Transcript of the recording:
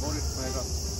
ボール前が。